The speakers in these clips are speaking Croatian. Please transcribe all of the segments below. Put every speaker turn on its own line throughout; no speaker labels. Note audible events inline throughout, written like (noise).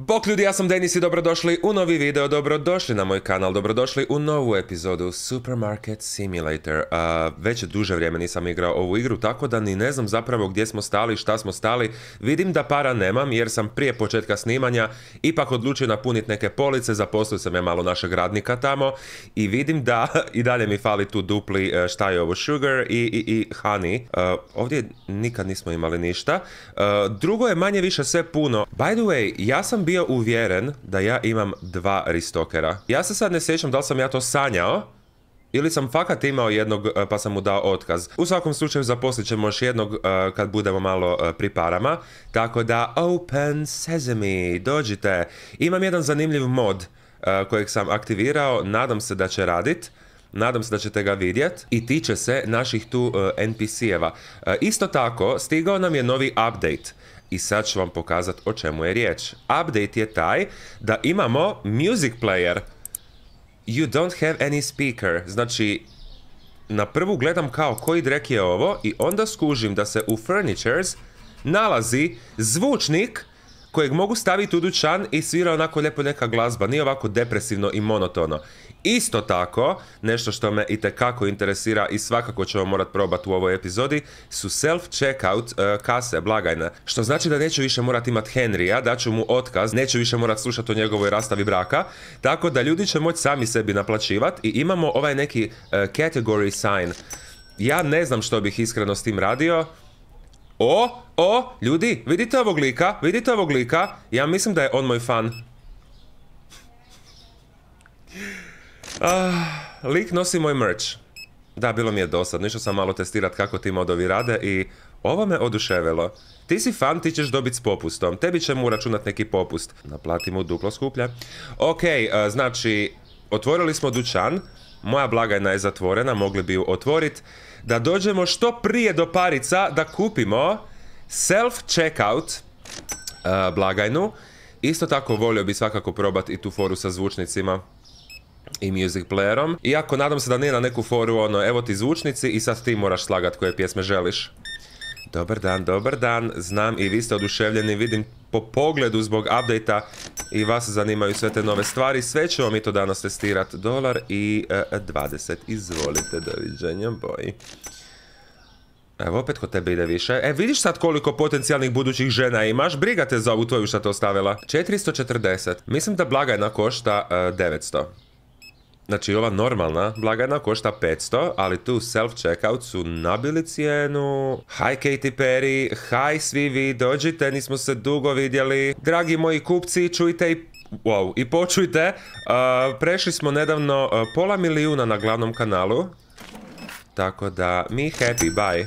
Bok ljudi, ja sam Denis i dobrodošli u novi video, dobrodošli na moj kanal, dobrodošli u novu epizodu Supermarket Simulator. već duže vrijeme nisam igrao ovu igru, tako da ni ne znam zapravo gdje smo stali, šta smo stali. Vidim da para nemam jer sam prije početka snimanja ipak odlučio napuniti neke police, zaposlio sam ja malo našeg radnika tamo i vidim da (laughs) i dalje mi fali tu dupli e, šta je ovo sugar i, i, i honey. E, ovdje nikad nismo imali ništa. E, drugo je manje više sve puno. By the way, ja sam bio uvjeren da ja imam dva ristokera. Ja se sad ne sjećam da li sam ja to sanjao, ili sam fakat imao jednog e, pa sam mu dao otkaz. U svakom slučaju zaposlit ćemo još jednog e, kad budemo malo e, pri parama. Tako da open sesame, dođite. Imam jedan zanimljiv mod kojeg sam aktivirao, nadam se da će radit. Nadam se da ćete ga vidjet i tiče se naših tu NPC-eva. Isto tako, stigao nam je novi update i sad ću vam pokazati o čemu je riječ. Update je taj da imamo music player. You don't have any speaker. Znači, na prvu gledam kao koji drek je ovo i onda skužim da se u Furnitures nalazi zvučnik kojeg mogu staviti u dućan i svira onako lijepo neka glazba, nije ovako depresivno i monotono. Isto tako, nešto što me itekako interesira i svakako ćemo morat probati u ovoj epizodi, su self-checkout uh, kase, blagajne. Što znači da neću više morat imat Henrya, daću mu otkaz, neću više morat slušati o njegovoj rastavi braka, tako da ljudi će moći sami sebi naplaćivat i imamo ovaj neki uh, category sign. Ja ne znam što bih iskreno s tim radio, o, o, ljudi, vidite ovog lika, vidite ovog lika, ja mislim da je on moj fan. Ah, lik nosi moj merch. Da, bilo mi je dosadno, išao sam malo testirat kako ti modovi rade i ovo me oduševilo. Ti si fan, ti ćeš dobiti s popustom. Tebi će mu računat neki popust. Naplatimo duplo skuplje. Ok, eh, znači, otvorili smo dućan. Moja blagajna je zatvorena, mogli bi ju otvoriti da dođemo što prije do parica da kupimo self-checkout uh, blagajnu. Isto tako volio bi svakako probati i tu foru sa zvučnicima i music playerom. Iako nadam se da nije na neku foru ono, evo ti zvučnici i sad ti moraš slagat koje pjesme želiš. Dobar dan, dobar dan, znam i vi ste oduševljeni, vidim po pogledu zbog update i vas zanimaju sve te nove stvari. Sve ćemo mi to danas testirati. Dolar i 20. E, Izvolite, doviđenja, boj. Evo, opet kod tebe ide više. E, vidiš sad koliko potencijalnih budućih žena imaš? Briga te za ovu tvoju što te ostavila. 440. Mislim da blagajna košta 900. Znači ova normalna blagajna košta 500, ali tu self-checkout su nabili cijenu. Hi Katy Perry, hi svi vi, dođite, nismo se dugo vidjeli. Dragi moji kupci, čujte i Wow, i počujte, prešli smo nedavno pola milijuna na glavnom kanalu. Tako da, mi happy, bye.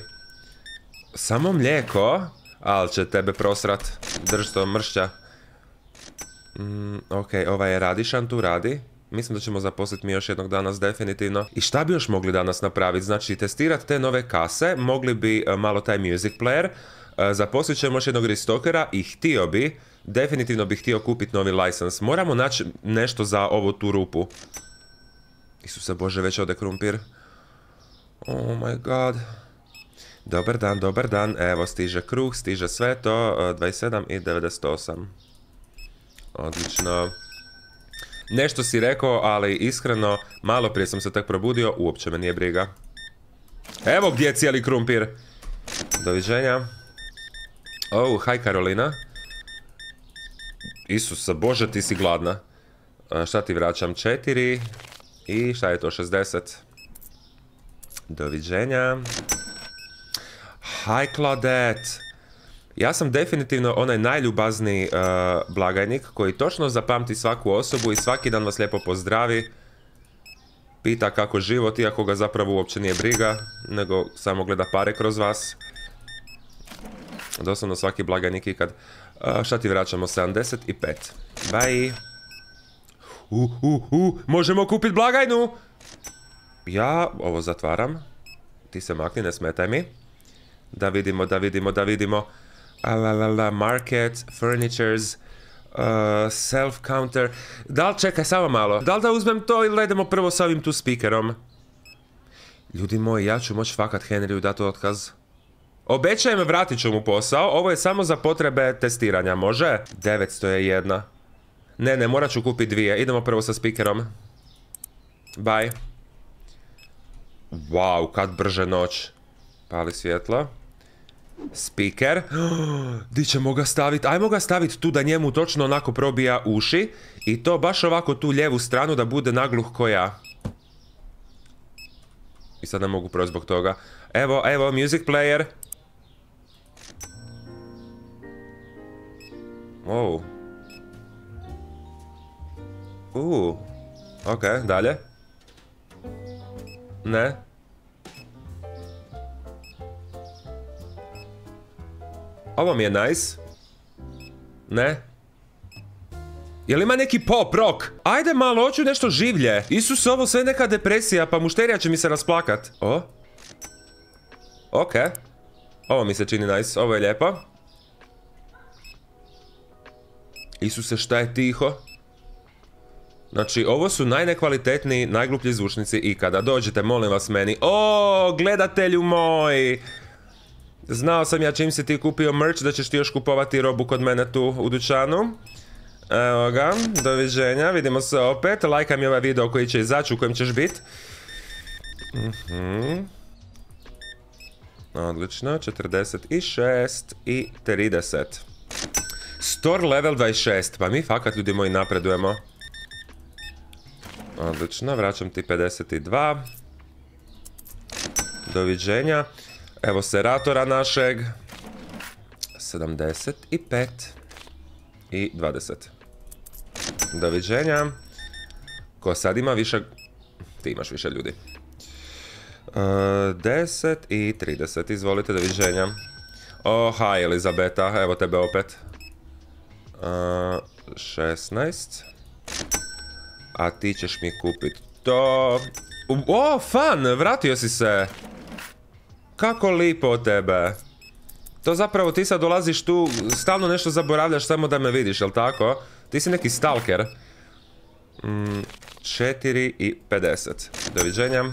Samo mlijeko, ali će tebe prosrat. Drž to mršća. Mm, ok, ovaj je radišan, tu radi. Mislim da ćemo zaposliti mi još jednog danas definitivno. I šta bi još mogli danas napraviti? Znači, testirati te nove kase, mogli bi e, malo taj music player, e, zaposlit ćemo još jednog restokera i htio bi, definitivno bih htio kupiti novi license. Moramo naći nešto za ovu tu rupu. Isuse Bože, već ode krumpir. Oh my god. Dobar dan, dobar dan. Evo, stiže kruh, stiže sve to. 27 e, i 98. Odlično. Nešto si rekao, ali iskreno, malo prije sam se tak probudio, uopće me nije briga. Evo gdje je cijeli krumpir. Doviđenja. Oh, hi Karolina. Isusa, bože ti si gladna. šta ti vraćam? Četiri. I šta je to? 60. Doviđenja. Hi Claudette. Ja sam definitivno onaj najljubazniji uh, blagajnik koji točno zapamti svaku osobu i svaki dan vas lijepo pozdravi. Pita kako život, iako ga zapravo uopće nije briga, nego samo gleda pare kroz vas. Doslovno svaki blagajnik ikad. Uh, šta ti vraćamo? 75. Bye. Uh, uh, uh, možemo kupiti blagajnu! Ja ovo zatvaram. Ti se makni, ne smetaj mi. Da vidimo, da vidimo, da vidimo la, market, furnitures, uh, self counter. Da li čekaj samo malo? Da li da uzmem to ili idemo prvo sa ovim tu speakerom? Ljudi moji, ja ću moći fakat Henryu dati otkaz. Obećajem, vratit ću mu posao. Ovo je samo za potrebe testiranja, može? 900 je jedna. Ne, ne, morat ću kupiti dvije. Idemo prvo sa speakerom. Bye. Wow, kad brže noć. Pali svjetlo. Speaker. (gasps) Di ćemo ga staviti? Ajmo ga staviti tu da njemu točno onako probija uši. I to baš ovako tu lijevu stranu da bude nagluh ko ja. I sad ne mogu proći zbog toga. Evo, evo, music player. Wow. Uuu. Ok, dalje. Ne. Ovo mi je nice. Ne. Jel ima neki pop rock? Ajde malo, hoću nešto življe. Isus, ovo sve neka depresija, pa mušterija će mi se rasplakat. O? Ok. Ovo mi se čini nice, ovo je lijepo. Isuse, šta je tiho? Znači, ovo su najnekvalitetniji, najgluplji zvučnici ikada. Dođite, molim vas meni. O, gledatelju moj! Znao sam ja čim si ti kupio merch da ćeš ti još kupovati robu kod mene tu u dućanu. Evo ga, doviđenja, vidimo se opet. Lajkaj mi ovaj video koji će izaći u kojem ćeš bit. Mhm. Odlično, 46 i 30. Store level 26, pa mi fakat ljudi moji napredujemo. Odlično, vraćam ti 52. Doviđenja. Evo seratora našeg. 75 i 20. Doviđenja. Ko sad ima više... Ti imaš više ljudi. 10 i 30. Izvolite, doviđenja. Oh, hi Elizabeta, evo tebe opet. 16. A ti ćeš mi kupit to. O, fan, vratio si se. Kako lipo od tebe. To zapravo ti sad dolaziš tu, stalno nešto zaboravljaš samo da me vidiš, jel tako? Ti si neki stalker. 4 mm, i 50. Doviđenja.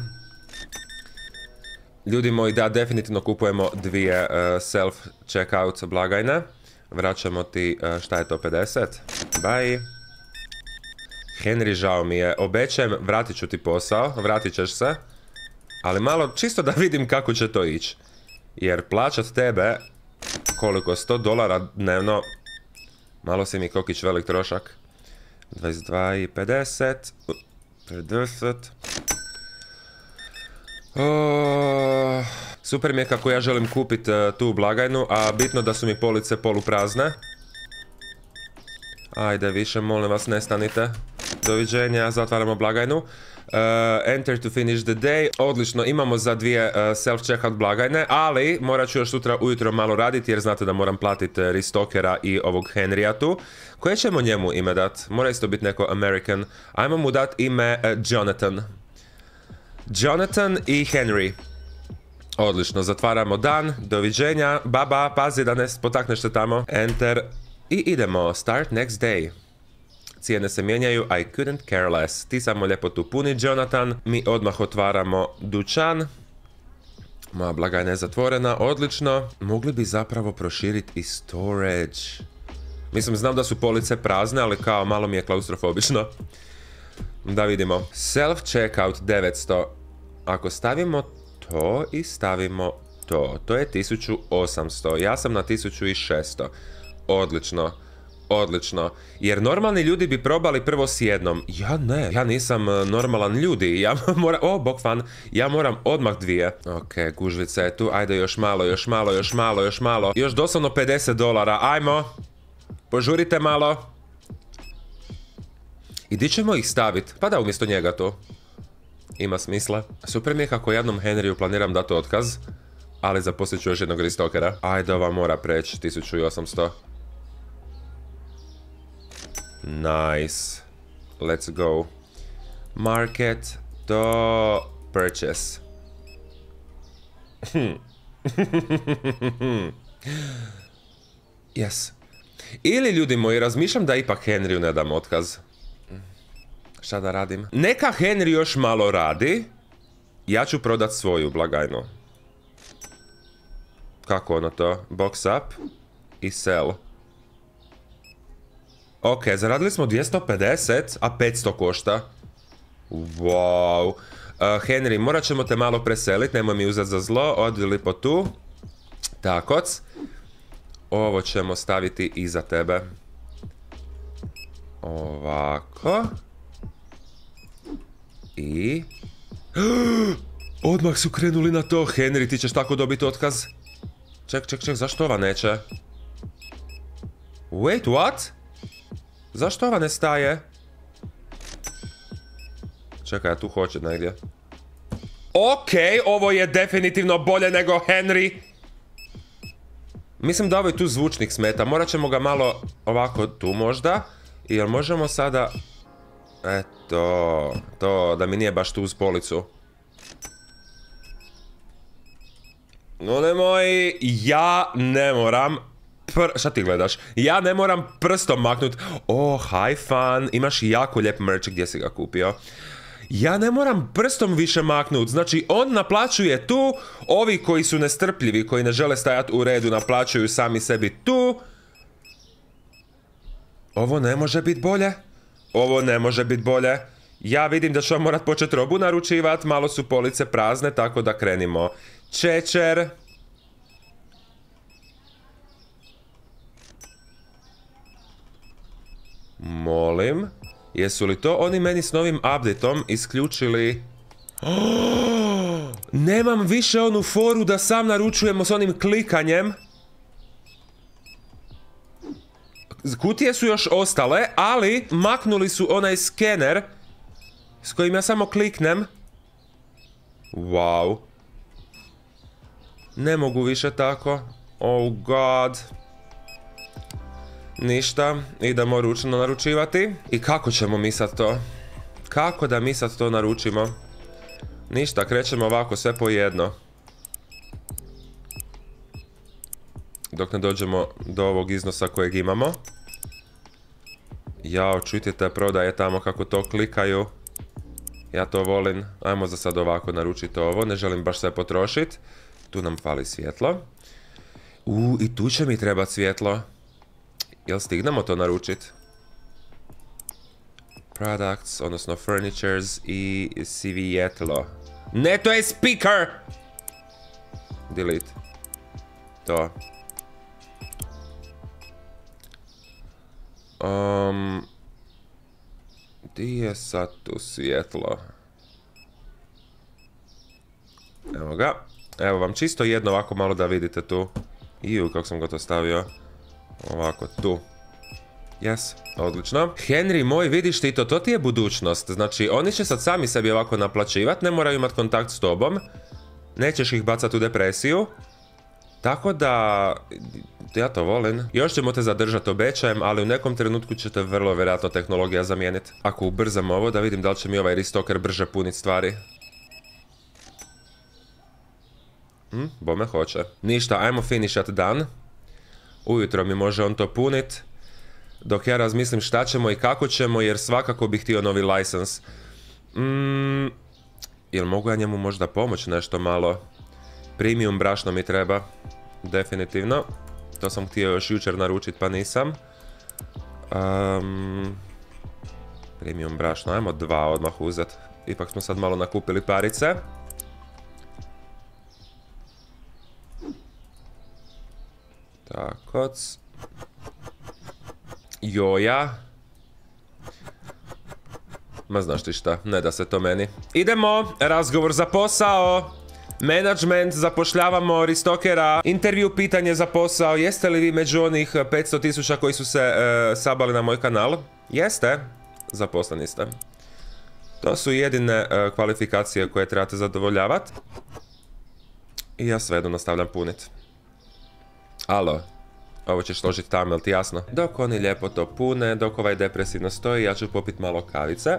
Ljudi moji, da, definitivno kupujemo dvije e, self-checkout blagajne. Vraćamo ti, e, šta je to, 50? Bye. Henry, žao mi je. Obećajem, vratit ću ti posao, vratit ćeš se. Ali malo, čisto da vidim kako će to ići. Jer plaćat tebe, koliko, 100 dolara dnevno, malo si mi kokić velik trošak. 22 i 50, 50. Oh, super mi je kako ja želim kupiti uh, tu blagajnu, a bitno da su mi police poluprazne. Ajde, više, molim vas, nestanite. Doviđenja, zatvaramo blagajnu. Uh, enter to finish the day. Odlično, imamo za dvije uh, self-checkout blagajne, ali morat ću još sutra ujutro malo raditi jer znate da moram platiti uh, Ristokera i ovog Henrya tu. Koje ćemo njemu ime dat? Mora isto biti neko American. Ajmo mu dat ime Jonathan. Jonathan i Henry. Odlično, zatvaramo dan, doviđenja, baba, pazi da ne potakneš se tamo, enter i idemo, start next day. Cijene se mijenjaju, I couldn't care less. Ti samo lijepo tu puni, Jonathan. Mi odmah otvaramo dućan. Moja blagajna je zatvorena, odlično. Mogli bi zapravo proširiti i storage. Mislim, znam da su police prazne, ali kao malo mi je klaustrofobično. Da vidimo. Self-checkout 900. Ako stavimo to i stavimo to, to je 1800. Ja sam na 1600. Odlično. Odlično. Jer normalni ljudi bi probali prvo s jednom. Ja ne. Ja nisam e, normalan ljudi. Ja (laughs) moram... O, bok fan. Ja moram odmah dvije. Ok, gužvica je tu. Ajde još malo, još malo, još malo, još malo. Još doslovno 50 dolara. Ajmo. Požurite malo. I di ćemo ih staviti? Pa da, umjesto njega tu. Ima smisla. Super mi je kako jednom Henryu planiram dati otkaz. Ali zaposlit ću još jednog ristokera. Ajde, ova mora preći 1800. Nice. Let's go. Market to purchase. (laughs) yes. Ili ljudi moji, razmišljam da ipak Henryu ne dam otkaz. Šta da radim? Neka Henry još malo radi. Ja ću prodat svoju blagajnu. Kako ono to? Box up i sell. Ok, zaradili smo 250, a 500 košta. Wow. Uh, Henry, morat ćemo te malo preseliti, nemoj mi uzeti za zlo, odi po tu. Takoc. Ovo ćemo staviti iza tebe. Ovako. I... (gasps) Odmah su krenuli na to. Henry, ti ćeš tako dobiti otkaz. Ček, ček, ček, zašto ova neće? Wait, what? Zašto ova ne staje? Čekaj, ja tu hoću negdje. Okej, ovo je definitivno bolje nego Henry. Mislim da ovaj tu zvučnik smeta. Morat ćemo ga malo ovako tu možda. I jel možemo sada... Eto, to da mi nije baš tu uz policu. No nemoj, ja ne moram Pr šta ti gledaš? Ja ne moram prstom maknut. Oh, hi fan, imaš jako lijep merch gdje si ga kupio. Ja ne moram prstom više maknut, znači on naplaćuje tu, ovi koji su nestrpljivi, koji ne žele stajati u redu, naplaćuju sami sebi tu. Ovo ne može biti bolje. Ovo ne može biti bolje. Ja vidim da ću vam morat početi robu naručivat, malo su police prazne, tako da krenimo. Čečer. Molim. Jesu li to oni meni s novim updateom isključili... (gasps) nemam više onu foru da sam naručujemo s onim klikanjem. Kutije su još ostale, ali maknuli su onaj skener s kojim ja samo kliknem. Wow. Ne mogu više tako. Oh god. Ništa, idemo ručno naručivati. I kako ćemo mi sad to? Kako da mi sad to naručimo? Ništa, krećemo ovako sve po jedno. Dok ne dođemo do ovog iznosa kojeg imamo. Jao, čujte te prodaje tamo kako to klikaju. Ja to volim. Ajmo za sad ovako naručiti ovo. Ne želim baš sve potrošiti. Tu nam fali svjetlo. U, i tu će mi treba svjetlo. Jel stignemo to naručit? Products, odnosno furnitures i svjetlo. Ne, to je speaker! Delete. To. Um, di je sad tu svjetlo? Evo ga. Evo vam čisto jedno ovako malo da vidite tu. Iju, kako sam ga to stavio. Ovako, tu. Yes, odlično. Henry moj, vidiš ti to, to ti je budućnost. Znači, oni će sad sami sebi ovako naplaćivati, ne moraju imati kontakt s tobom. Nećeš ih bacati u depresiju. Tako da, ja to volim. Još ćemo te zadržati obećajem, ali u nekom trenutku će te vrlo vjerojatno tehnologija zamijeniti. Ako ubrzam ovo, da vidim da li će mi ovaj restoker brže puniti stvari. Hm, bome hoće. Ništa, ajmo finishat dan. Ujutro mi može on to punit. Dok ja razmislim šta ćemo i kako ćemo, jer svakako bih htio novi license. Mm, jel mogu ja njemu možda pomoći nešto malo? Premium brašno mi treba. Definitivno. To sam htio još jučer naručit pa nisam. premium brašno, ajmo dva odmah uzet. Ipak smo sad malo nakupili parice. Takoc. Joja. Ma znaš ti šta, ne da se to meni. Idemo, razgovor za posao. Management, zapošljavamo ristokera, intervju pitanje za posao, jeste li vi među onih 500 tisuća koji su se e, sabali na moj kanal? Jeste, zaposleni ste. To su jedine e, kvalifikacije koje trebate zadovoljavati. I ja svejedno nastavljam punit. Alo, ovo ćeš složiti tamo, jel ti jasno? Dok oni lijepo to pune, dok ovaj depresivno stoji, ja ću popit malo kavice.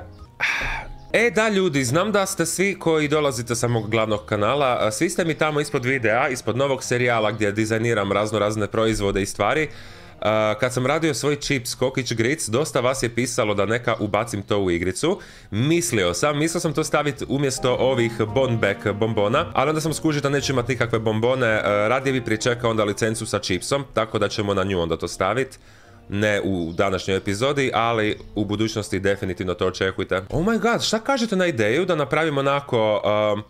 E da ljudi, znam da ste svi koji dolazite sa mog glavnog kanala, svi ste mi tamo ispod videa, ispod novog serijala gdje dizajniram razno razne proizvode i stvari. Kad sam radio svoj čip Skokić Gric, dosta vas je pisalo da neka ubacim to u igricu. Mislio sam, mislio sam to staviti umjesto ovih Bonback bombona, ali onda sam skužio da neću imati nikakve bombone, radije bi pričekao onda licencu sa čipsom, tako da ćemo na nju onda to staviti. Ne u današnjoj epizodi, ali u budućnosti definitivno to očekujte. Oh my god, šta kažete na ideju da napravimo onako um,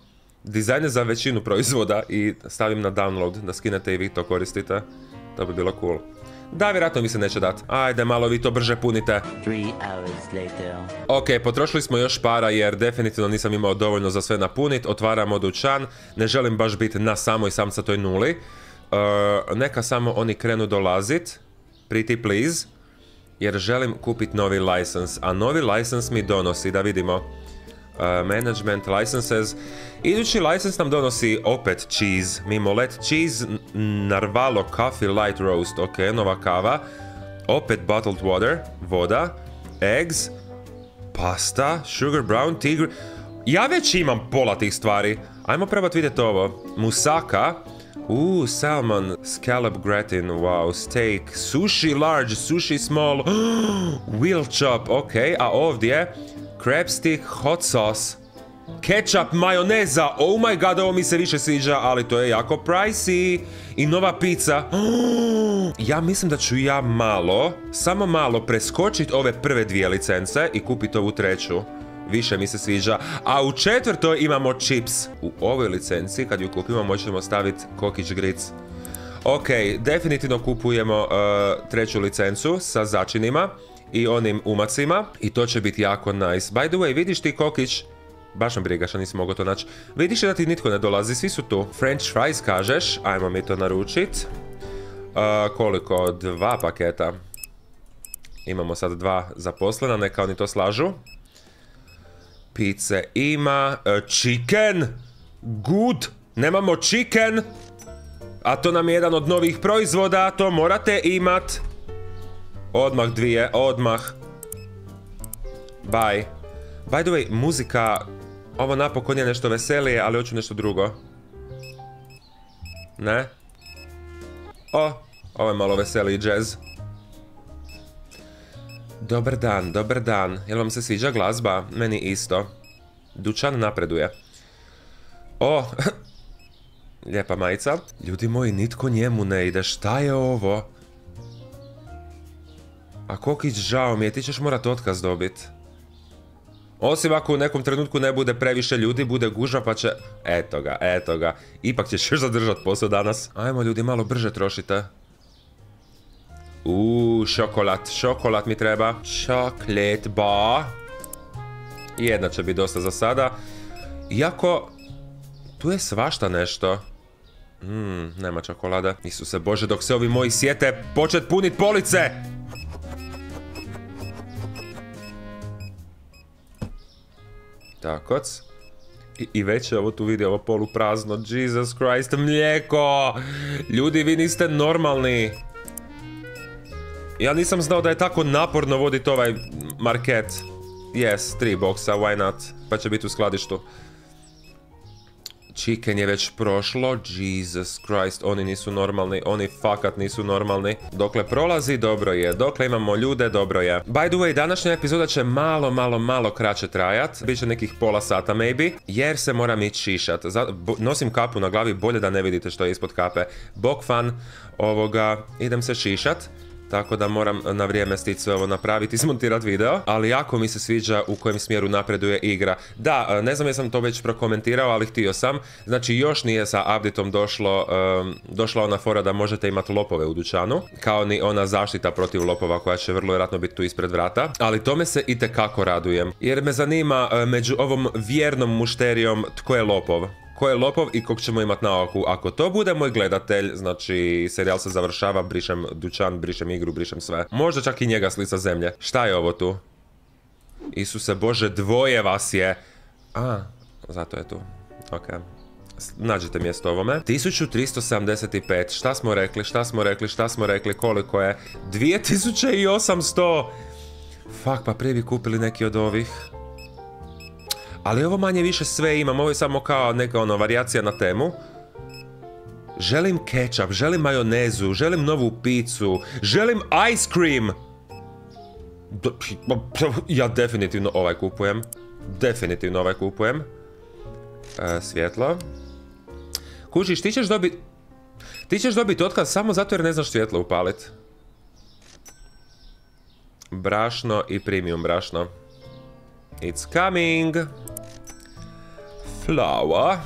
za većinu proizvoda i stavim na download, da skinete i vi to koristite? To bi bilo cool. Da, vjerojatno mi se neće dat. Ajde, malo vi to brže punite. Ok, potrošili smo još para jer definitivno nisam imao dovoljno za sve napunit. Otvaramo dućan. Ne želim baš biti na samoj samca toj nuli. Uh, neka samo oni krenu dolazit. Pretty please. Jer želim kupiti novi license. A novi license mi donosi, da vidimo. Uh, management licenses. Idući license nam donosi opet cheese. Mimolet cheese, narvalo coffee light roast. Ok, nova kava. Opet bottled water, voda. Eggs. Pasta, sugar brown, tigr... Ja već imam pola tih stvari. Ajmo probati vidjeti ovo. Musaka. Ooh, salmon, scallop gratin, wow, steak, sushi large, sushi small, (gasps) wheel chop, ok, a ovdje crab stick, hot sauce, ketchup, majoneza, oh my god, ovo mi se više sviđa, ali to je jako pricey. I nova pizza. (gasps) Ja mislim da ću ja malo, samo malo preskočiti ove prve dvije licence i kupiti ovu treću više mi se sviđa. A u četvrtoj imamo chips. U ovoj licenci, kad ju kupimo, možemo staviti kokić gric. Ok, definitivno kupujemo uh, treću licencu sa začinima i onim umacima. I to će biti jako nice. By the way, vidiš ti kokić? Baš me briga što nisi mogao to naći. Vidiš da ti nitko ne dolazi, svi su tu. French fries kažeš, ajmo mi to naručit. Koliko? Dva paketa. Imamo sad dva zaposlena, neka oni to slažu. Pice ima. Uh, chicken. Good. Nemamo chicken. A to nam je jedan od novih proizvoda. To morate imat. Odmah dvije. Odmah. Bye. By the way, muzika... Ovo napokon je nešto veselije, ali hoću nešto drugo. Ne? O, ovo je malo veseliji jazz. Dobar dan, dobar dan. Jel vam se sviđa glazba? Meni isto. Dućan napreduje. O, (laughs) lijepa majica. Ljudi moji, nitko njemu ne ide. Šta je ovo? A Kokić, žao mi je, ti ćeš morat otkaz dobit. Osim ako u nekom trenutku ne bude previše ljudi, bude guža pa će... Eto ga, eto ga. Ipak ćeš još zadržat posao danas. Ajmo ljudi, malo brže trošite. Uuu, šokolat, šokolat mi treba. Čoklet ba. Jedna će biti dosta za sada. Iako, tu je svašta nešto. Mmm, nema čokolade. Isuse Bože, dok se ovi moji sjete počet punit police! Takoc. I, već je ovo tu vidi, ovo poluprazno. Jesus Christ, mlijeko! Ljudi, vi niste normalni. Ja nisam znao da je tako naporno voditi ovaj market. Yes, tri boksa, why not? Pa će biti u skladištu. Chicken je već prošlo, Jesus Christ, oni nisu normalni, oni fakat nisu normalni. Dokle prolazi, dobro je, dokle imamo ljude, dobro je. By the way, današnja epizoda će malo, malo, malo kraće trajat, bit će nekih pola sata maybe, jer se moram ići šišat. nosim kapu na glavi, bolje da ne vidite što je ispod kape. Bok fan ovoga, idem se šišat. Tako da moram na vrijeme stići sve ovo napraviti (laughs) i smontirati video. Ali jako mi se sviđa u kojem smjeru napreduje igra. Da, ne znam jesam to već prokomentirao, ali htio sam. Znači još nije sa updateom došlo, došla ona fora da možete imati lopove u dućanu. Kao ni ona zaštita protiv lopova koja će vrlo vjerojatno biti tu ispred vrata. Ali tome se i kako radujem. Jer me zanima među ovom vjernom mušterijom tko je lopov ko je lopov i kog ćemo imat na oku. Ako to bude moj gledatelj, znači serijal se završava, brišem dućan, brišem igru, brišem sve. Možda čak i njega slica zemlje. Šta je ovo tu? Isuse Bože, dvoje vas je. A, zato je tu. Ok. Nađite mjesto ovome. 1375. Šta smo rekli, šta smo rekli, šta smo rekli, koliko je? 2800! Fuck, pa prije bi kupili neki od ovih. Ali ovo manje više sve imam, ovo je samo kao neka ono varijacija na temu. Želim ketchup, želim majonezu, želim novu picu, želim ice cream! Ja definitivno ovaj kupujem. Definitivno ovaj kupujem. E, svjetlo. Kužiš, ti ćeš dobiti... Ti ćeš dobiti otkaz samo zato jer ne znaš svjetlo upalit. Brašno i premium brašno. It's coming. Flour.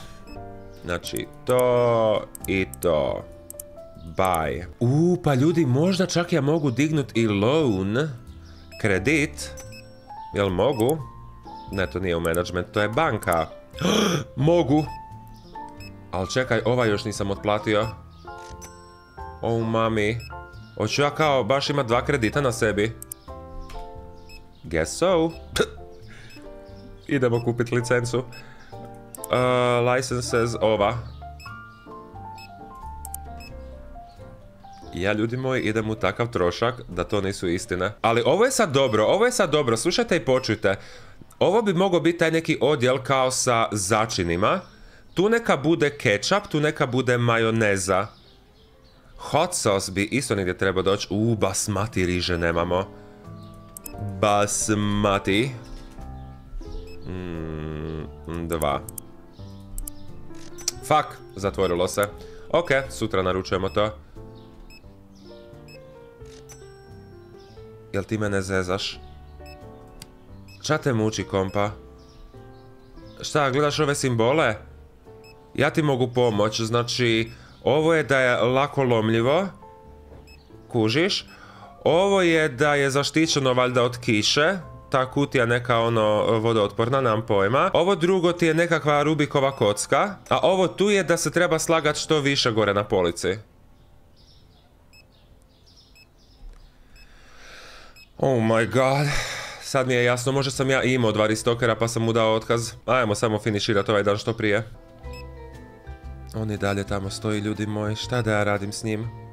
Znači, to i to. Buy. U, pa ljudi, možda čak ja mogu dignut i loan. Kredit. Jel mogu? Ne, to nije u management, to je banka. (gasps) mogu. Ali čekaj, ovaj još nisam otplatio. Oh, mami. Hoću ja kao baš imat dva kredita na sebi. Guess so. (clears throat) Idemo kupit licencu. Uh, licenses ova. Ja, ljudi moji, idem u takav trošak da to nisu istine. Ali ovo je sad dobro, ovo je sad dobro, slušajte i počujte. Ovo bi mogao biti taj neki odjel kao sa začinima. Tu neka bude ketchup, tu neka bude majoneza. Hot sauce bi isto negdje trebao doći. U, basmati riže nemamo. Basmati. Mm, dva. Fuck, zatvorilo se. Ok, sutra naručujemo to. Jel ti mene zezaš? Ča te muči, kompa? Šta, gledaš ove simbole? Ja ti mogu pomoć, znači... Ovo je da je lako lomljivo. Kužiš? Ovo je da je zaštićeno valjda od kiše. Ta kutija neka ono vodootporna, nam pojma. Ovo drugo ti je nekakva Rubikova kocka. A ovo tu je da se treba slagat što više gore na polici. Oh my god. Sad mi je jasno, možda sam ja imao dva ristokera pa sam mu dao otkaz. Ajmo samo finiširati ovaj dan što prije. On i dalje tamo stoji, ljudi moji. Šta da ja radim s njim?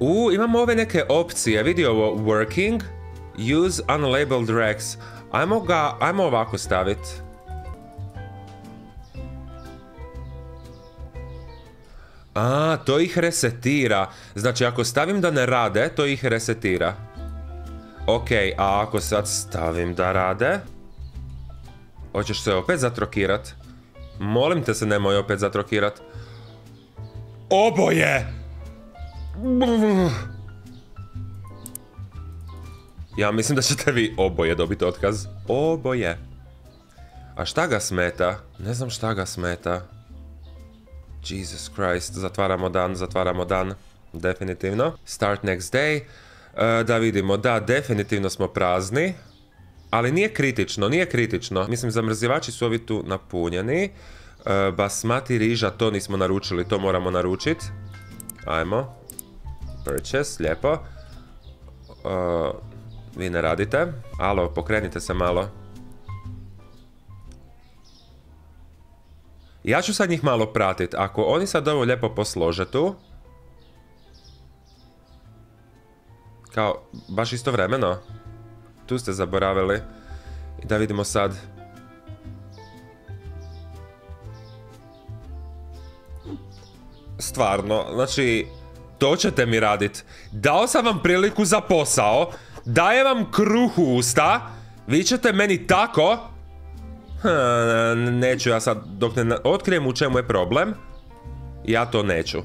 U, imamo ove neke opcije. Vidi ovo, working, use unlabeled racks. Ajmo ga, ajmo ovako staviti. A, to ih resetira. Znači, ako stavim da ne rade, to ih resetira. Ok, a ako sad stavim da rade? Hoćeš se opet zatrokirat? Molim te se nemoj opet zatrokirat. Oboje! Ja mislim da ćete vi oboje dobiti otkaz. Oboje. A šta ga smeta? Ne znam šta ga smeta. Jesus Christ, zatvaramo dan, zatvaramo dan. Definitivno. Start next day. E, da vidimo, da, definitivno smo prazni. Ali nije kritično, nije kritično. Mislim, zamrzivači su ovi tu napunjeni. E, basmati riža, to nismo naručili, to moramo naručiti. Ajmo. Purchase, lijepo. E, vi ne radite. Alo, pokrenite se malo. Ja ću sad njih malo pratit. Ako oni sad ovo lijepo poslože tu... Kao, baš istovremeno. Tu ste zaboravili. Da vidimo sad. Stvarno, znači... To ćete mi radit. Dao sam vam priliku za posao. Daje vam kruh u usta. Vi ćete meni tako... Neću ja sad, dok ne otkrijem u čemu je problem, ja to neću.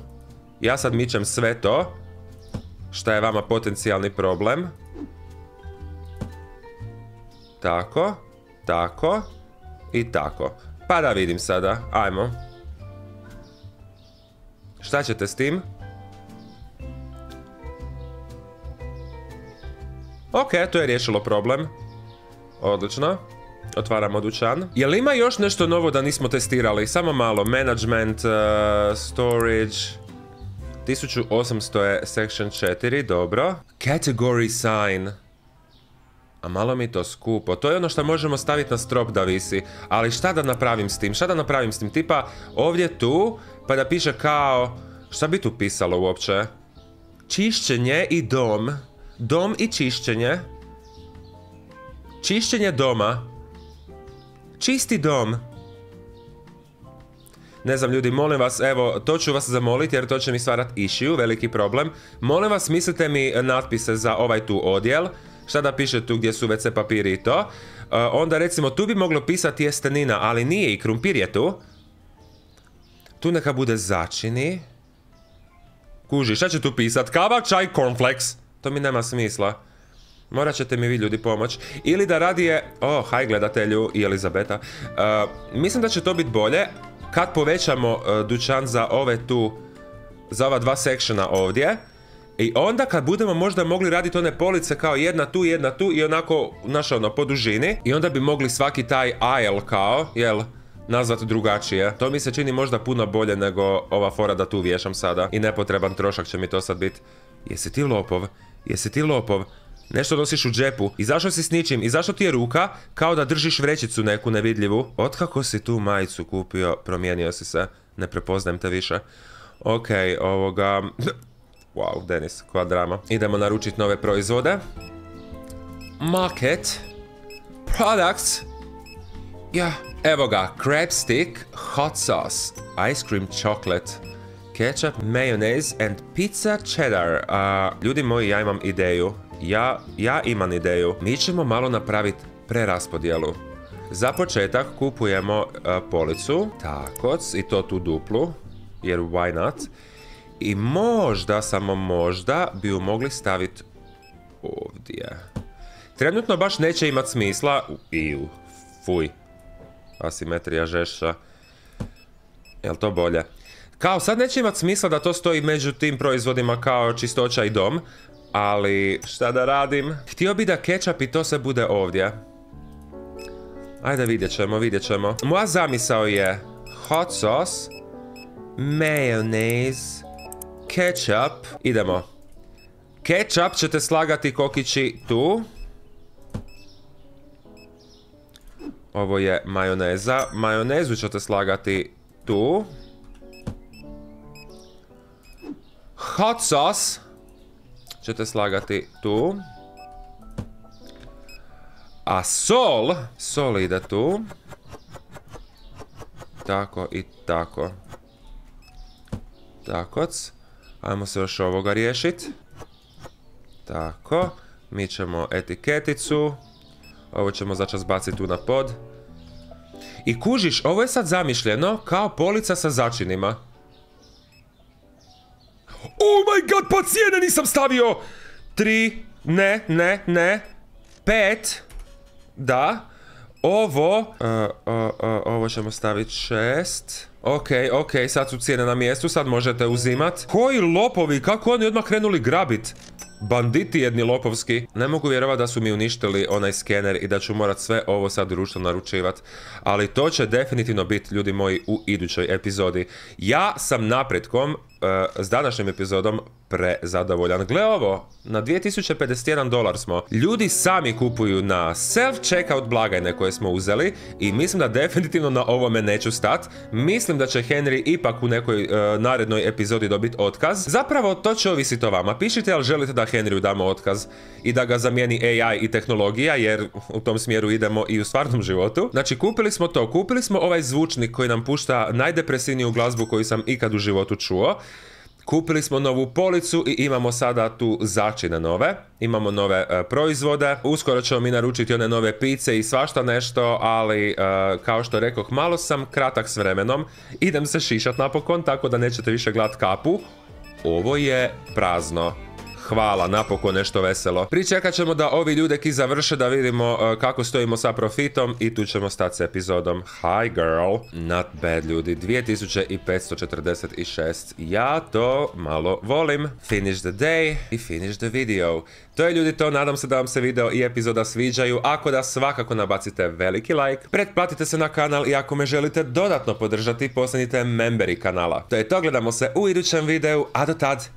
Ja sad mičem sve to, šta je vama potencijalni problem. Tako, tako i tako. Pa da vidim sada, ajmo. Šta ćete s tim? Ok, to je riješilo problem. Odlično. Otvaramo dućan. Jel ima još nešto novo da nismo testirali? Samo malo. Management, uh, storage... 1800 je section 4, dobro. Category sign. A malo mi to skupo. To je ono što možemo staviti na strop da visi. Ali šta da napravim s tim? Šta da napravim s tim? Tipa ovdje tu, pa da piše kao... Šta bi tu pisalo uopće? Čišćenje i dom. Dom i čišćenje. Čišćenje doma. Čisti dom. Ne znam ljudi, molim vas, evo, to ću vas zamoliti jer to će mi stvarat issue, veliki problem. Molim vas, mislite mi natpise za ovaj tu odjel. Šta da piše tu gdje su WC papiri i to. onda recimo tu bi moglo pisati jestenina, ali nije i krumpir je tu. Tu neka bude začini. Kuži, šta će tu pisat? Kava, čaj, cornflakes. To mi nema smisla. Morat ćete mi vi ljudi pomoć. Ili da radije... O, oh, haj gledatelju i Elizabeta. Uh, mislim da će to biti bolje kad povećamo uh, dućan za ove tu... Za ova dva sekšena ovdje. I onda kad budemo možda mogli raditi one police kao jedna tu, jedna tu i onako, znaš ono, po dužini. I onda bi mogli svaki taj aisle kao, jel, nazvat drugačije. To mi se čini možda puno bolje nego ova fora da tu vješam sada. I nepotreban trošak će mi to sad biti. Jesi ti lopov? Jesi ti lopov? Nešto nosiš u džepu. I zašto si s ničim? I zašto ti je ruka kao da držiš vrećicu neku nevidljivu? Otkako si tu majicu kupio, promijenio si se. Ne prepoznajem te više. Okej, ovoga... (laughs) Wow, Denis, koja drama. Idemo naručiti nove proizvode. Market. Products. Ja, evo ga. Crab stick, hot sauce, ice cream chocolate, ketchup, mayonnaise and pizza cheddar. ljudi moji, ja imam ideju. Ja, ja imam ideju. Mi ćemo malo napraviti preraspodjelu. Za početak kupujemo policu, takoc, i to tu duplu, jer why not? I možda, samo možda, bi ju mogli staviti ovdje. Trenutno baš neće imat smisla... Iju, fuj. Asimetrija žešća. Jel to bolje? Kao sad neće imat smisla da to stoji među tim proizvodima kao čistoća i dom. Ali šta da radim? Htio bi da ketchup i to se bude ovdje. Ajde vidjet ćemo, vidjet ćemo. Moja zamisao je hot sauce, mayonnaise, ketchup. Idemo. Ketchup ćete slagati kokići tu. Ovo je majoneza. Majonezu ćete slagati tu. Hot sauce ćete slagati tu. A sol, sol ide tu. Tako i tako. Takoc. Ajmo se još ovoga riješiti. Tako. Mi ćemo etiketicu. Ovo ćemo začas baciti tu na pod. I kužiš, ovo je sad zamišljeno kao polica sa začinima. Oh my god, pa cijene nisam stavio! Tri, ne, ne, ne. Pet. Da. Ovo, uh, uh, uh, ovo ćemo staviti šest. Ok, ok, sad su cijene na mjestu, sad možete uzimat. Koji lopovi, kako oni odmah krenuli grabit? Banditi jedni lopovski. Ne mogu vjerovati da su mi uništili onaj skener i da ću morat sve ovo sad ručno naručivat. Ali to će definitivno biti, ljudi moji, u idućoj epizodi. Ja sam napretkom E, s današnjim epizodom prezadovoljan. Gle ovo, na 2051 dolar smo. Ljudi sami kupuju na self-checkout blagajne koje smo uzeli i mislim da definitivno na ovome neću stat. Mislim da će Henry ipak u nekoj uh, narednoj epizodi dobiti otkaz. Zapravo to će ovisiti o vama. Pišite ali želite da Henryu damo otkaz i da ga zamijeni AI i tehnologija jer u tom smjeru idemo i u stvarnom životu. Znači kupili smo to, kupili smo ovaj zvučnik koji nam pušta najdepresivniju glazbu koju sam ikad u životu čuo. Kupili smo novu policu i imamo sada tu začine nove. Imamo nove e, proizvode. Uskoro ćemo mi naručiti one nove pice i svašta nešto, ali e, kao što rekoh, malo sam kratak s vremenom. Idem se šišat napokon, tako da nećete više gledat kapu. Ovo je prazno. Hvala, napokon nešto veselo. Pričekat ćemo da ovi ljudeki završe da vidimo uh, kako stojimo sa profitom i tu ćemo stati s epizodom. Hi girl. Not bad ljudi, 2546. Ja to malo volim. Finish the day i finish the video. To je ljudi to, nadam se da vam se video i epizoda sviđaju. Ako da svakako nabacite veliki like, pretplatite se na kanal i ako me želite dodatno podržati, postanite memberi kanala. To je to, gledamo se u idućem videu, a do tad